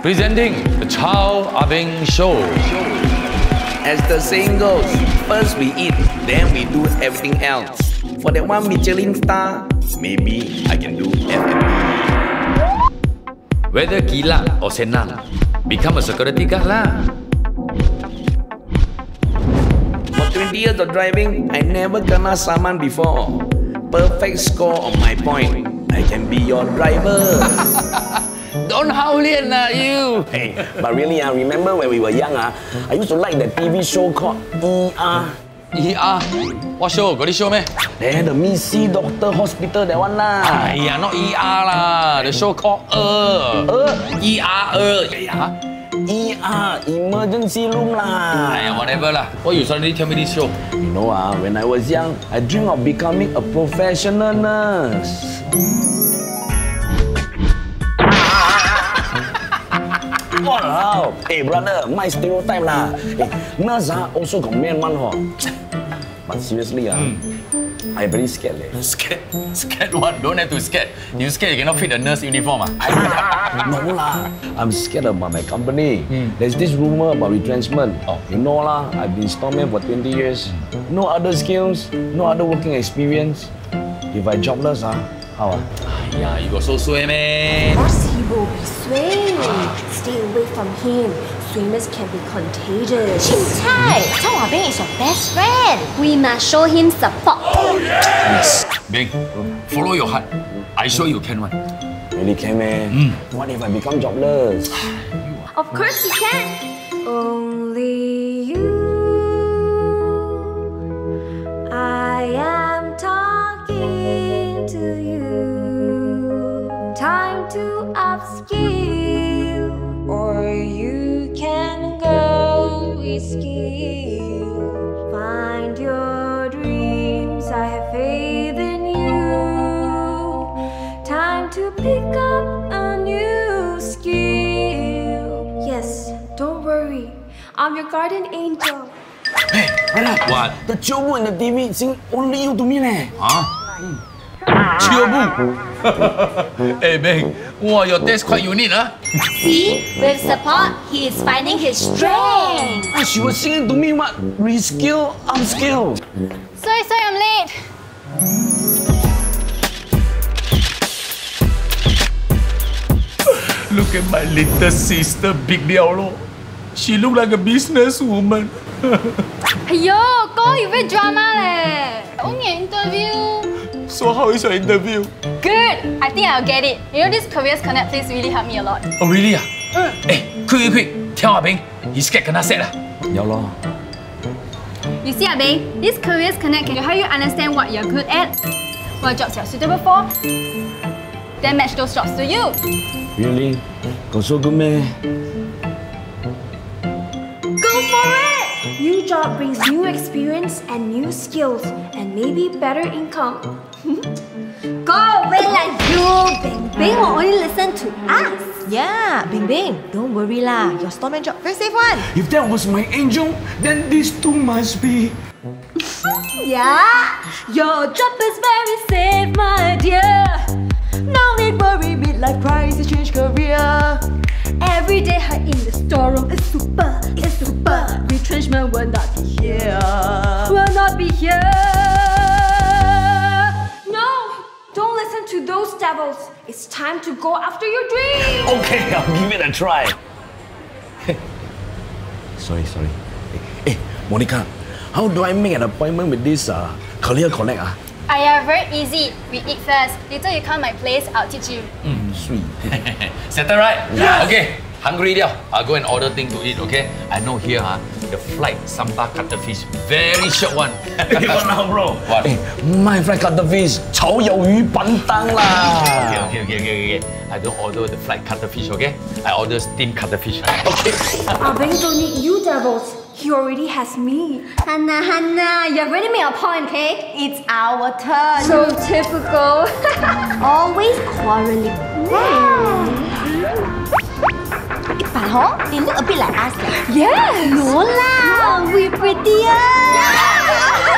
Presenting the Chow Abing Show. As the saying goes, first we eat, then we do everything else. For that one Michelin star, maybe I can do F&B. Whether gila or senang, become a security guard lah. For 20 years of driving, I never kena saman before. Perfect score on my point. I can be your driver. Don't howl it lah, you. Hey, but really, I remember when we were young, ah, I used to like that TV show called ER. ER. What show? Got this show meh? There, the Missy Doctor Hospital, that one lah. Aiya, not ER lah. The show called ER. ER. ER. Huh? ER, emergency room lah. Aiya, whatever lah. Why you suddenly tell me this show? You know, ah, when I was young, I dreamed of becoming a professional nurse. Wow! Hey brother, my stereotype lah. Hey, nurse ah also got man one ho. But seriously ah, I very scared leh. Scared? Scared what? Don't have to scared. You scared you cannot fit the nurse uniform ah? I, no lah, I'm scared about my company. There's this rumor about retrenchment. Oh. You know lah, I've been storeman for 20 years. No other skills, no other working experience. If I jobless ah, how ah? Aiya, you got so sway man. Course he will be swaying. Stay away from him. Swimmers can be contagious. Chin Chye, Cao Wabing is your best friend. We must show him support. Oh, yes. Bing, follow your heart. I sure you can one. Really can man? What if I become jobless? Of course you can. Only you. I am talking to you. Time to upskill, or you can go with skill. Find your dreams. I have faith in you. Time to pick up a new skill. Yes, don't worry. I'm your guardian angel. Hey, brother, What? the Chobu in the TV sing only you to me leh. Huh? Chiobu. hey, Bing. Wow, your taste quite unique, huh? See, with support, he is finding his strength. Ah, she was singing to me what? Reskill, upskill. Sorry, sorry, I'm late. Look at my little sister, Big Liao Lo. She look like a businesswoman. Aiyo, go, you very drama leh. Only interview. So how is your interview? Good. I think I'll get it. You know this CareersConnect place really helped me a lot. Oh, really? Ah? Hey, quick, quick, quick. Tell Ah Beng, he scared kena set lah. Ya lor. You see, Abing, this CareersConnect can help you understand what you're good at, what jobs you're suitable for, then match those jobs to you. Really? Got so good meh? Go for it! New job brings new experience and new skills, and maybe better income. Go away like you, Bing Bing will only listen to us. Yeah, Bing Bing, don't worry lah. Your storeman job, very safe one. If that was my angel, then these two must be. Yeah, your job is very safe, my dear. No need worry, midlife crisis, change career. To those devils. It's time to go after your dream. Okay, I'll give it a try. sorry, sorry. Hey, hey, Monica, how do I make an appointment with this uh, Career Connect? Ah? Aya, very easy. We eat first. Later you come my place, I'll teach you. Sweet. Settle right? Yeah. Okay. Hungry liao. I'll go and order thing to eat, okay? I know here, huh, the flight sambal cuttlefish, very short one. Hey, what now, bro? What? Hey, my fried cuttlefish, 炒鱿鱼笨蛋 Okay,啦。 okay, okay, okay, okay. I don't order the fried cuttlefish, okay? I order steamed cuttlefish. Okay. Abeng don't need you devils. He already has me. Hannah, Hannah, you have already made a point, okay? It's our turn. So typical. Always quarreling. But Hor, they look a bit like us. leh. yes. No lah, we prettier.